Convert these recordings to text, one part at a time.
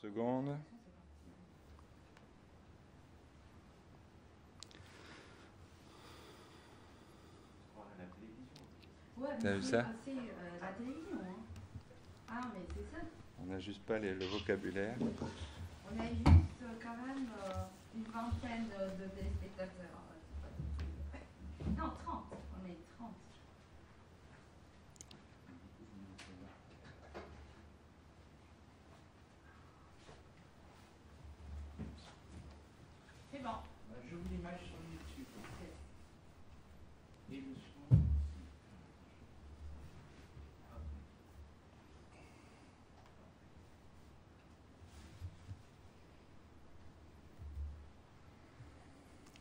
Seconde. Ouais, T'as vu ça passer, euh, la télévision. hein. Ah, mais c'est ça. On n'a juste pas les- le vocabulaire. On a juste euh, quand même euh, une vingtaine de, téléspectateurs. Non, 30.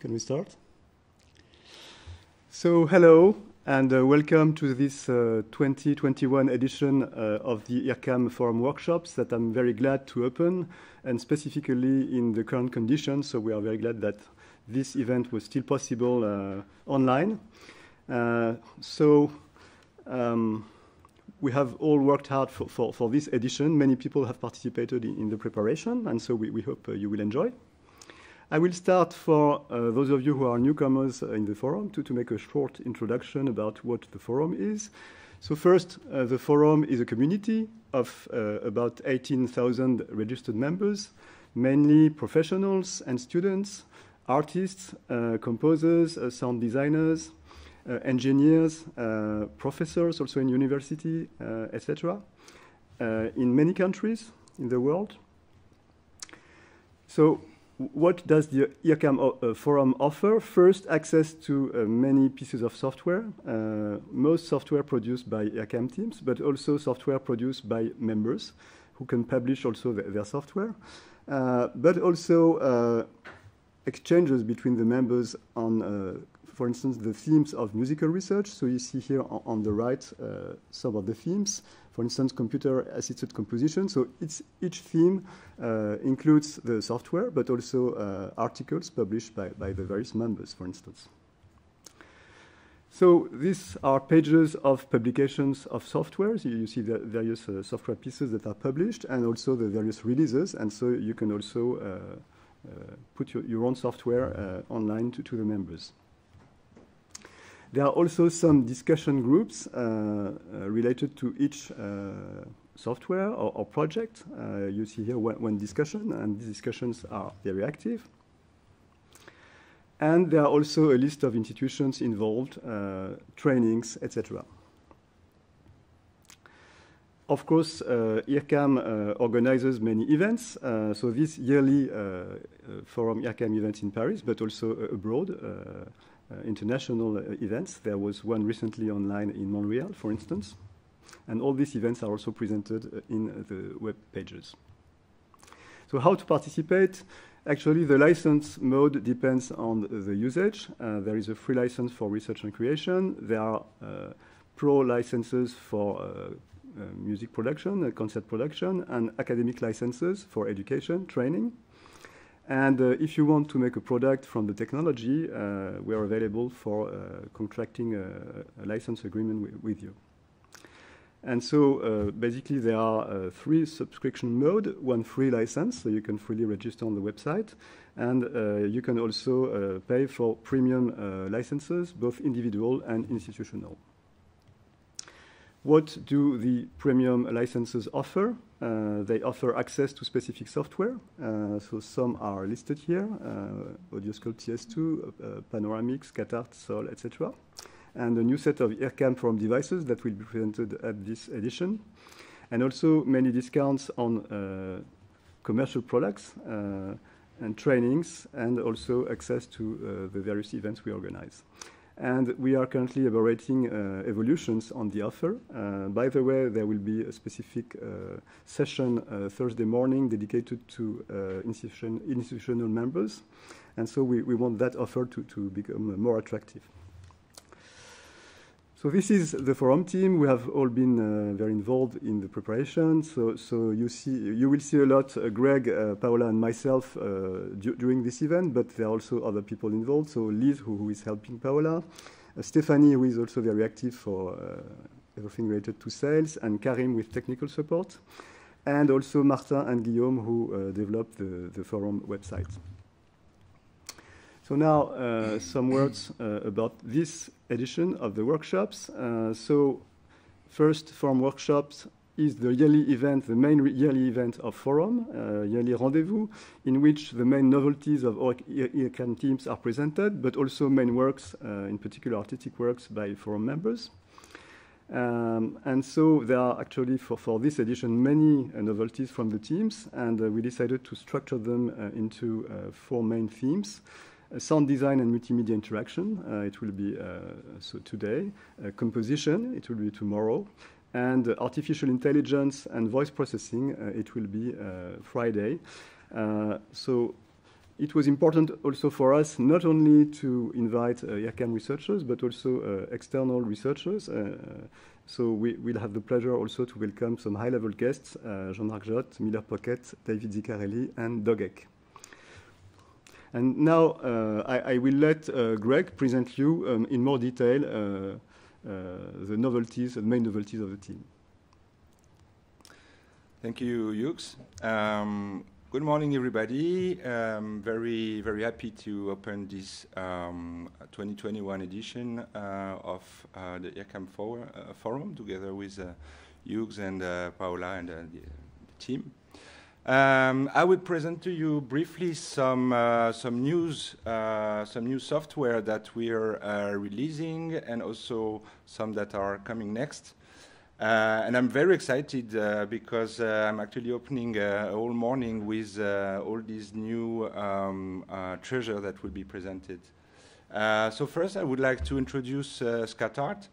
Can we start? So, hello and uh, welcome to this uh, 2021 edition uh, of the IRCAM Forum workshops that I'm very glad to open, and specifically in the current conditions. So, we are very glad that this event was still possible uh, online. Uh, so, um, we have all worked hard for, for, for this edition. Many people have participated in, in the preparation, and so we, we hope uh, you will enjoy. I will start for uh, those of you who are newcomers in the forum to, to make a short introduction about what the forum is. So first, uh, the forum is a community of uh, about 18,000 registered members, mainly professionals and students, artists, uh, composers, uh, sound designers, uh, engineers, professors also in university, etc., in many countries in the world. So what does the IRCAM o- uh, forum offer? First, access to uh, many pieces of software, uh, most software produced by IRCAM teams, but also software produced by members who can publish also th- their software, uh, but also uh, exchanges between the members on, uh, for instance, the themes of musical research. So you see here on, on the right uh, some of the themes. For instance, computer-assisted composition. So it's, each theme uh, includes the software, but also uh, articles published by, by the various members, for instance. So these are pages of publications of software. So you see the various uh, software pieces that are published and also the various releases. And so you can also uh, uh, put your, your own software uh, online to, to the members. There are also some discussion groups uh, uh, related to each uh, software or, or project. Uh, you see here one, one discussion, and these discussions are very active. And there are also a list of institutions involved, trainings, etc. Of course, uh, IRCAM uh, organizes many events. Uh, so this yearly forum IRCAM event in Paris, but also abroad, international uh, events. There was one recently online in Montreal, for instance. And all these events are also presented uh, in uh, the web pages. So how to participate? Actually, the license mode depends on the usage. Uh, there is a free license for research and creation. There are uh, pro licenses for uh, uh, music production, uh, concert production, and academic licenses for education, training. And uh, if you want to make a product from the technology, uh, we are available for uh, contracting a, a license agreement wi- with you. And so uh, basically there are uh, three subscription mode, one free license, so you can freely register on the website, and uh, you can also uh, pay for premium uh, licenses, both individual and institutional. What do the premium licenses offer? Uh, they offer access to specific software. Uh, so some are listed here: uh, AudioSculpt TS2, uh, Panoramix, CataRT, Sol, etc. And a new set of IRCAM Forum devices that will be presented at this edition, and also many discounts on uh, commercial products uh, and trainings, and also access to uh, the various events we organize. And we are currently evaluating uh, evolutions on the offer. Uh, by the way, there will be a specific uh, session uh, Thursday morning dedicated to uh, institution, institutional members. And so we, we want that offer to, to become more attractive. So this is the forum team. We have all been uh, very involved in the preparation. So, so you see, you will see a lot. Uh, Greg, uh, Paola, and myself uh, du- during this event, but there are also other people involved. So Liz, who, who is helping Paola, uh, Stephanie, who is also very active for uh, everything related to sales, and Karim with technical support. and also Martin and Guillaume, who developed the, the forum website. So now, uh, some words uh, about this edition of the workshops. Uh, so first, forum workshops is the yearly event, the main yearly event of Forum, uh, yearly rendezvous, in which the main novelties of IRCAM teams are presented, but also main works, uh, in particular artistic works by Forum members. Um, and so there are actually, for, for this edition, many uh, novelties from the teams, and uh, we decided to structure them uh, into uh, four main themes. Uh, sound design and multimedia interaction, uh, it will be so today. composition, it will be tomorrow. And artificial intelligence and voice processing, it will be Friday. so it was important also for us not only to invite uh, researchers, but also uh, external researchers. Uh, so we will have the pleasure also to welcome some high-level guests, uh, Jean-Marc Jot, Miller Puckette, David Zicarelli, and Doug Eck. And now uh, I, I, will let uh, Greg present you um, in more detail the novelties, the main novelties of the team. Thank you, Hugues. Um, Good morning, everybody. Um, very, very happy to open this um, 2021 edition uh, of uh, the IRCAM for, uh, Forum together with uh, Hugues and uh, Paola and uh, the, team. Um, I will present to you briefly some uh, some news, some new software that we are releasing, and also some that are coming next. Uh, and I'm very excited uh, because uh, I'm actually opening uh, all morning with uh, all these new um, uh, treasure that will be presented. so first, I would like to introduce uh, SKataRT.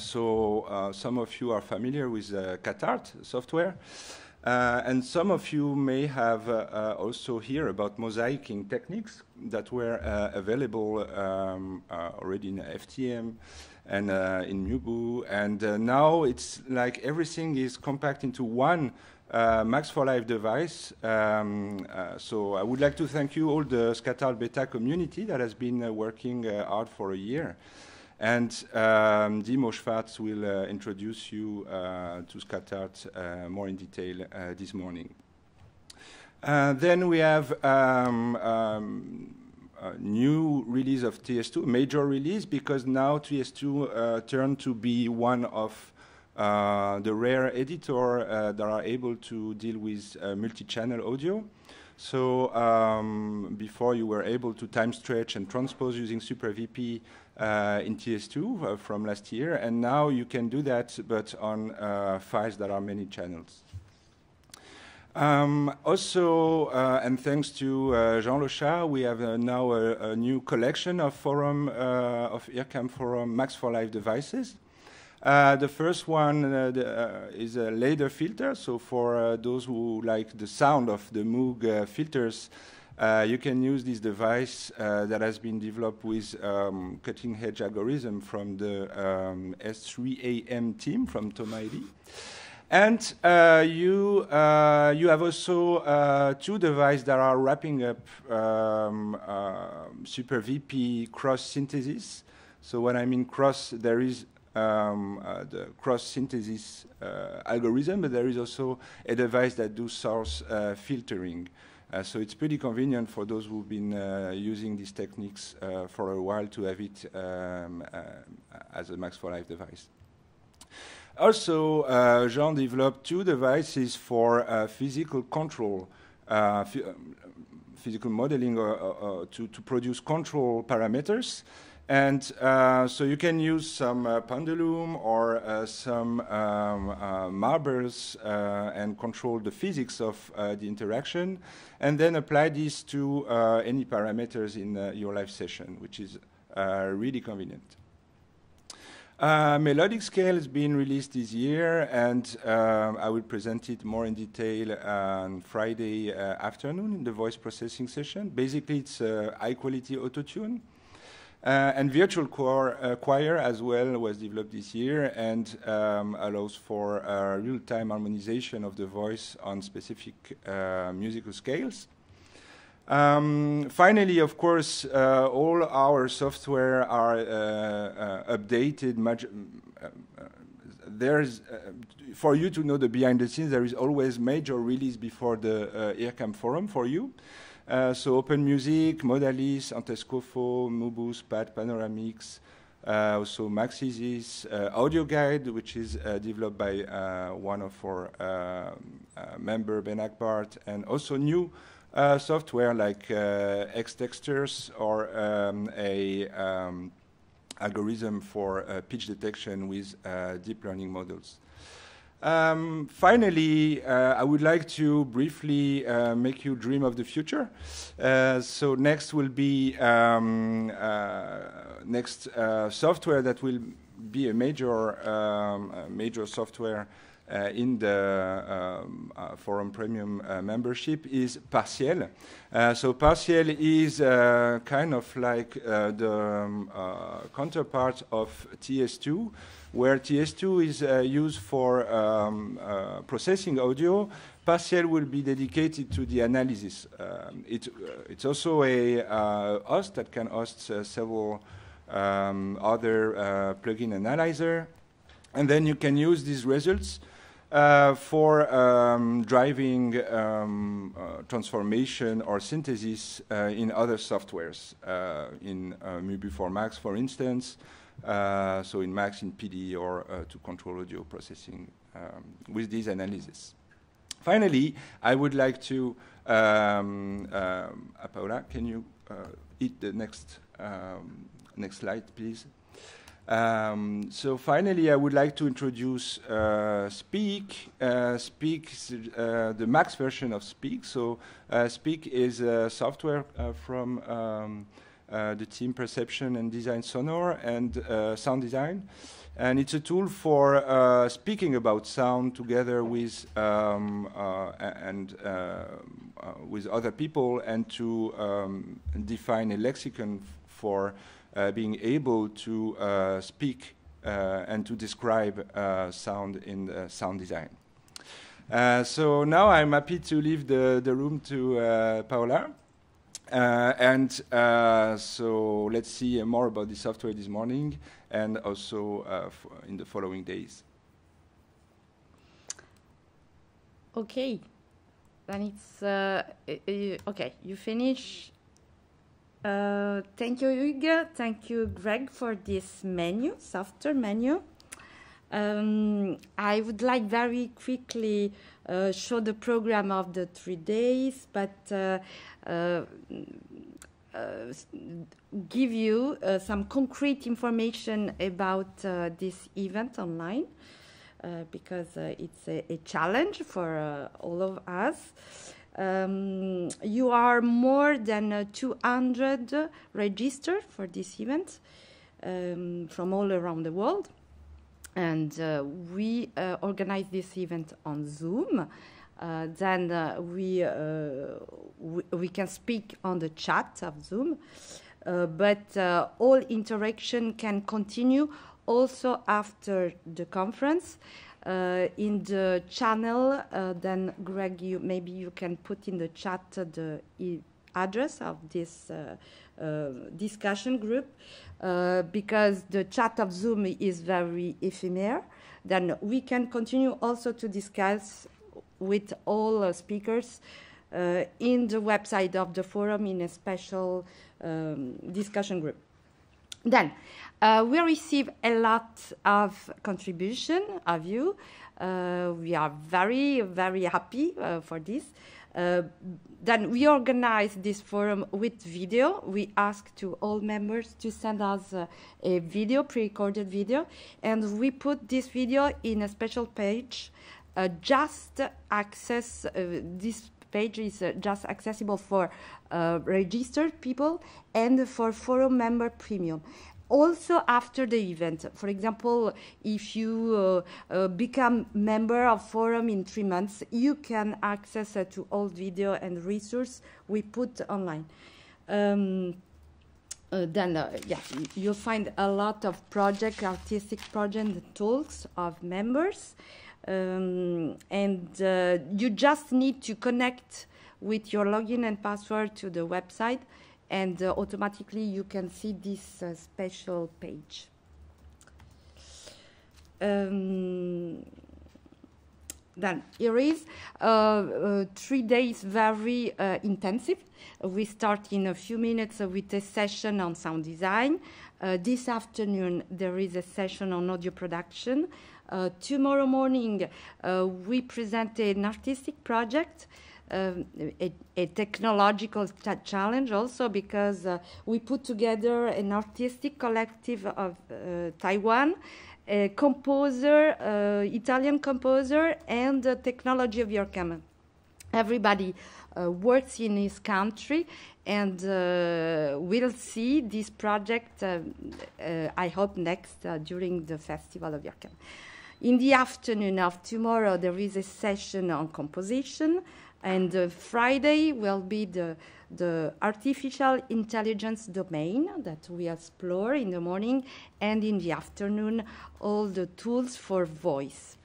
so some of you are familiar with uh, CataRT software. And some of you may have also heard about mosaicing techniques that were available um, already in FTM and uh, in MuBu. And uh, now it's like everything is compact into one uh, Max for Live device. Um, uh, so I would like to thank you, all the SKataRT beta community that has been uh, working uh, hard for a year. And um, Diemo Schwarz will introduce you to SKataRT more in detail this morning. then we have um, um new release of TS2, major release, because now TS2 uh, turned to be one of uh, the rare editor uh, that are able to deal with uh, multi-channel audio. So um, before you were able to time stretch and transpose using SuperVP uh, in TS2 uh, from last year, and now you can do that, but on files that are many channels. Um, also, uh, and thanks to uh, Jean Lochard, we have uh, now a, a, new collection of forum uh, of IRCAM Forum Max for Live devices. Uh, the first one uh, the, is a ladder filter. So for those who like the sound of the Moog filters, you can use this device that has been developed with um, cutting-edge algorithm from the um, S3AM team from Thomas Hélie. And uh, you, uh, you have also uh, two devices that are wrapping up um, uh, Super VP cross synthesis. So when I mean cross, there is um, uh, the cross synthesis uh, algorithm, but there is also a device that does source filtering. So it's pretty convenient for those who've been using these techniques for a while to have it um, as a Max for Live device. Also, uh, Jean developed two devices for uh, physical control, uh, um, physical modeling uh, uh, uh, to, to, produce control parameters. And uh, so you can use some uh, pendulum or uh, some um, marbles and control the physics of the interaction, and then apply this to any parameters in your live session, which is really convenient. Uh, melodic scale has been released this year, and uh, I will present it more in detail on Friday uh, afternoon in the voice processing session. Basically, it's high-quality autotune. Uh, and virtual choir, uh, choir, as well was developed this year and um, allows for real-time harmonization of the voice on specific musical scales. Um, finally, of course, uh, all our software are uh, uh, updated. Much, uh, there is, uh, for you to know the behind the scenes, there is always major release before the uh, IRCAM forum for you. Uh, so Open Music, Modalys, Antescofo, Mubus, Pad, Panoramix, uh, also Maxisis, uh, Audio Guide, which is uh, developed by uh, one of our uh, member, Ben Hackbarth, and also new software like Xtexters or um, a um, algorithm for pitch detection with deep learning models. Um, finally, uh, I would like to briefly uh, make you dream of the future. Uh, so next will be um, uh, next uh, software that will be a major um, a major software uh, in the um, uh, Forum Premium uh, membership is Partiels. Uh, so Partiels is uh, kind of like uh, the um, counterpart of TS2, where TS2 is used for um, processing audio. Partiels will be dedicated to the analysis. Um, it, it's also a host that can host several um, other plugin analyzer, and then you can use these results uh, for um, driving um, uh, transformation or synthesis uh, in other softwares, uh, in uh, MuBu for Max, for instance, uh, so in Max, in PD, or to control audio processing um, with these analysis. Finally, I would like to, um, Paola, can you hit the next, um, next slide, please? Um, so finally, I would like to introduce uh, Speak. Uh, Speak uh, the Max version of Speak. So uh, Speak is a software uh, from um, uh, the team Perception and Design Sonor and Sound Design. And it's a tool for speaking about sound together with um, and with other people, and to um, define a lexicon for being able to uh, speak uh, and to describe uh, sound in uh, sound design. Uh, so now I'm happy to leave the, the room to uh, Paola. Uh, and uh, so let's see uh, more about the software this morning and also uh, in the following days. Okay, then it's uh, uh, uh, okay. You finish. Uh, thank you, Hugo. Thank you, Greg, for this menu, software menu. Um, I would like very quickly uh, show the program of the three days, but uh, uh, uh, give you some concrete information about this event online because it's a, a challenge for all of us. Um, you are more than uh, 200 registered for this event um, from all around the world. And uh, we uh, organize this event on Zoom. Uh, then uh, we, uh, we we can speak on the chat of Zoom, but all interaction can continue also after the conference. Uh, in the channel, uh, then Greg, you maybe you can put in the chat the e- address of this uh, discussion group because the chat of Zoom is very ephemeral. Then we can continue also to discuss with all speakers uh, in the website of the forum in a special um, discussion group. Then uh, we receive a lot of contribution of you. Uh, we are very very happy uh, for this. Uh, then we organize this forum with video. We ask to all members to send us uh, a video, pre-recorded video, and we put this video in a special page. Uh, just access uh, this page is uh, just accessible for uh, registered people and for forum member premium. Also after the event for example if you uh, uh, become member of forum in three months you can access uh, to all video and resource we put online. Um, uh, then yeah you'll find a lot of project artistic project talks of members um, and uh, you just need to connect with your login and password to the website and uh, automatically you can see this uh, special page um, then here is uh, uh, three days very uh, intensive. We start in a few minutes with a session on sound design. This afternoon there is a session on audio production. Uh, tomorrow morning uh, we present an artistic project. Um, a, a, technological challenge also because we put together an artistic collective of Taiwan a composer, uh, Italian composer, and the technology of IRCAM. Everybody uh, works in his country, and uh, we'll see this project, uh, uh, I hope, next uh, during the Festival of IRCAM. In the afternoon of tomorrow, there is a session on composition, and Friday will be the the artificial intelligence domain that we explore in the morning and in the afternoon, all the tools for voice.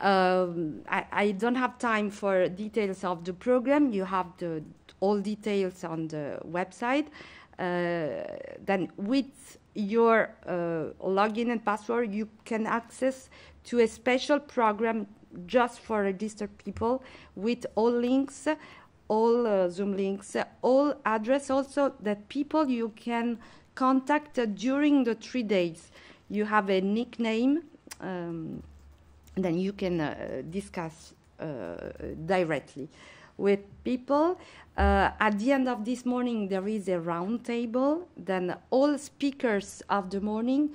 Um, I, I, don't have time for details of the program. You have the, all details on the website. Uh, then with your uh, login and password, you can access to a special program just for registered people with all links all uh, Zoom links, all address also that people you can contact uh, during the three days. You have a nickname, um, then you can uh, discuss uh, directly with people. Uh, at the end of this morning, there is a round table. Then all speakers of the morning,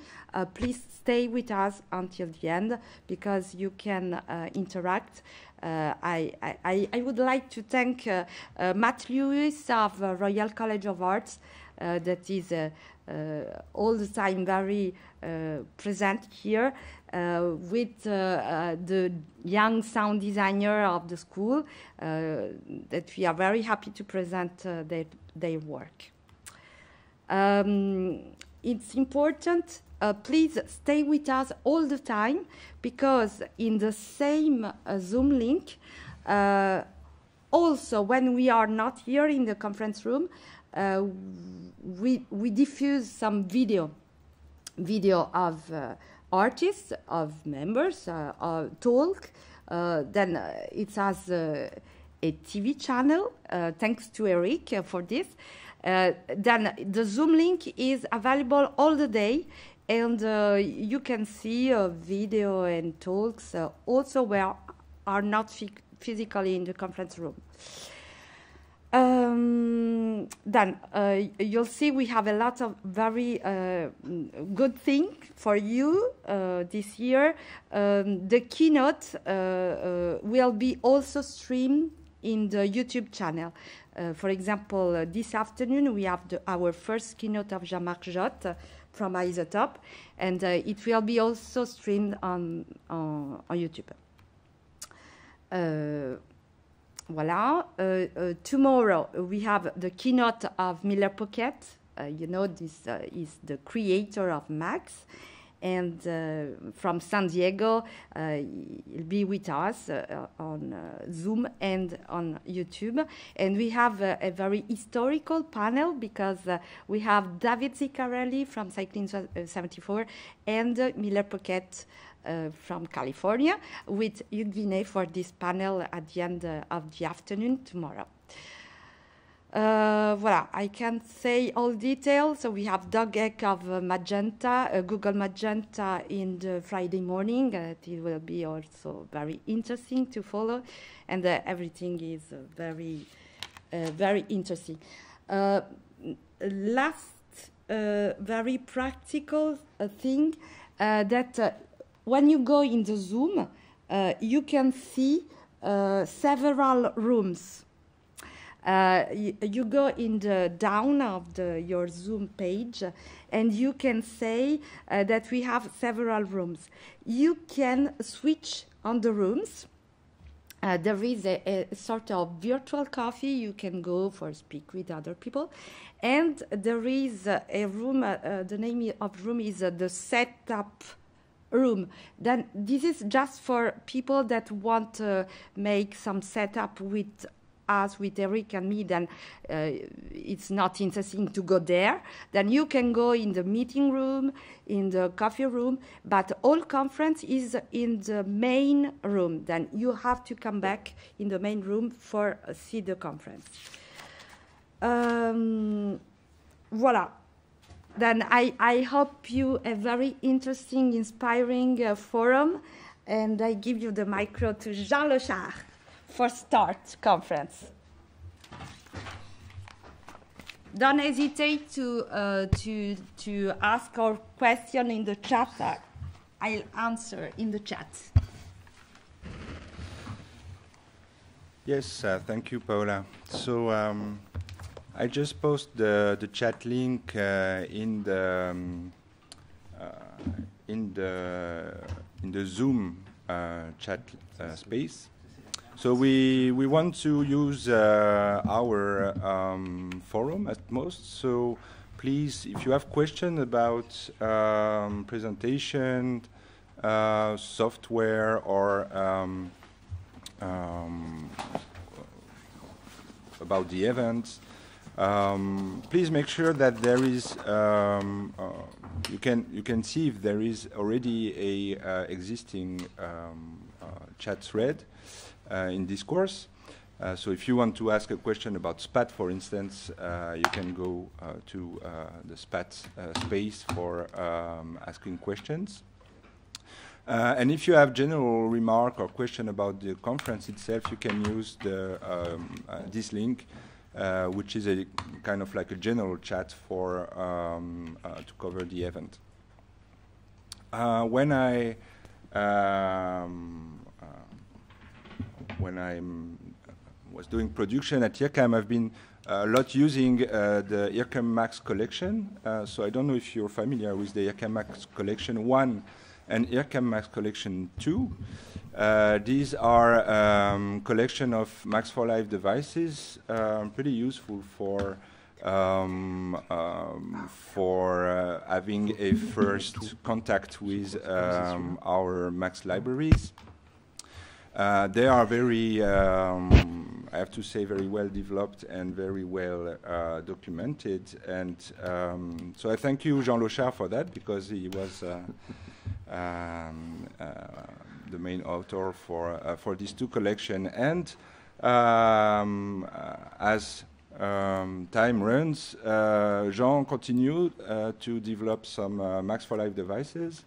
please stay with us until the end because you can interact uh, I, I, I, would like to thank uh, uh, Matt Lewis of Royal College of Arts Uh, that is uh, uh, all the time very present here with the young sound designer of the school that we are very happy to present their, their work. Um, it's important uh, please stay with us all the time because in the same uh, Zoom link, uh, also when we are not here in the conference room, uh, we, we diffuse some video, video of uh, artists, of members, uh, talk. then it has a TV channel, thanks to Eric for this. Uh, then the Zoom link is available all the day and uh, you can see video and talks uh, also where are not physically in the conference room. Um, then uh, you'll see we have a lot of very uh, good things for you uh, this year. Um, the keynote uh, uh, will be also streamed in the YouTube channel. Uh, for example, this afternoon we have the, our first keynote of Jean-Marc Jot, from iZotope, and it will be also streamed on, on, on YouTube. Voila. Uh, uh, tomorrow we have the keynote of Miller Puckette. Uh, you know, this is the creator of Max, and uh, from San Diego. Uh, he'll be with us uh, on Zoom and on YouTube. And we have a, a very historical panel because we have David Zicarelli from Cycling 74 and Miller Puckette uh, from California with Vinet for this panel at the end uh, of the afternoon tomorrow. Uh, voilà, I can't say all details. So we have Doug Eck of uh, Magenta, uh, Google Magenta in the Friday morning. Uh, it will be also very interesting to follow, and uh, everything is uh, very, very interesting. last, very practical thing that when you go in the Zoom, you can see several rooms uh, you, you, go in the down of the, your Zoom page and you can say uh, that we have several rooms. You can switch on the rooms. Uh, there is a, a, sort of virtual coffee you can go for speak with other people and there is a room uh, uh, the name of room is uh, the setup room then this is just for people that want to make some setup with us, with Eric and me, then uh, it's not interesting to go there. Then you can go in the meeting room, in the coffee room, but all conference is in the main room. Then you have to come back in the main room for uh, see the conference. Um, voilà. Then I, I hope you a very interesting, inspiring uh, forum, and I give you the micro to Jean Lechard for start conference. Don't hesitate to uh, to to ask our question in the chat. I'll answer in the chat. Yes, uh, thank you, Paola. So um, I just post the, the chat link uh, in the um, uh, in the in the Zoom uh, chat uh, space. So we we want to use uh, our um, forum at most. So please, if you have questions about um, presentation, uh, software, or um, um, about the events. Um, please make sure that there is um, uh, you can you can see if there is already a uh, existing um, uh, chat thread uh, in discourse. Uh, so if you want to ask a question about SPAT, for instance, uh, you can go to the SPAT space for um, asking questions. Uh, and if you have general remark or question about the conference itself, you can use the, um, uh, this link, uh, which is a kind of like a general chat for um, uh, to cover the event. Uh, when I um, uh, when I was doing production at IRCAM, I've been a lot using the IRCAM Max collection. so I don't know if you're familiar with the IRCAM Max collection one and IRCAM Max Collection 2. Uh, these are um, collection of Max for Live devices, uh, pretty useful for um, um, for uh, having a first contact with um, our Max libraries. Uh, they are very, um, I have to say, very well developed and very well uh, documented. And um, so I thank you, Jean Lochard, for that because he was um, the main author for uh, for these two collections. And um, uh, as um, time runs, Jean continued to develop some Max for Live devices,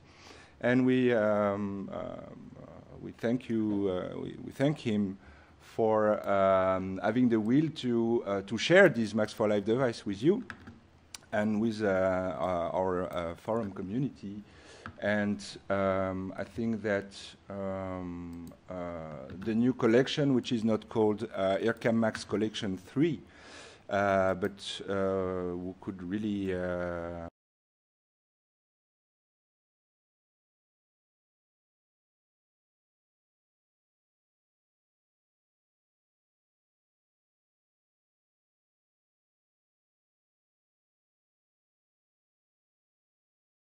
and we um, we thank you. We, we, thank him for um, having the will to uh, to share this Max for Live device with you and with uh, our uh, forum community. And um, I think that um, uh, the new collection, which is not called uh, Max Collection 3, uh, but uh, could really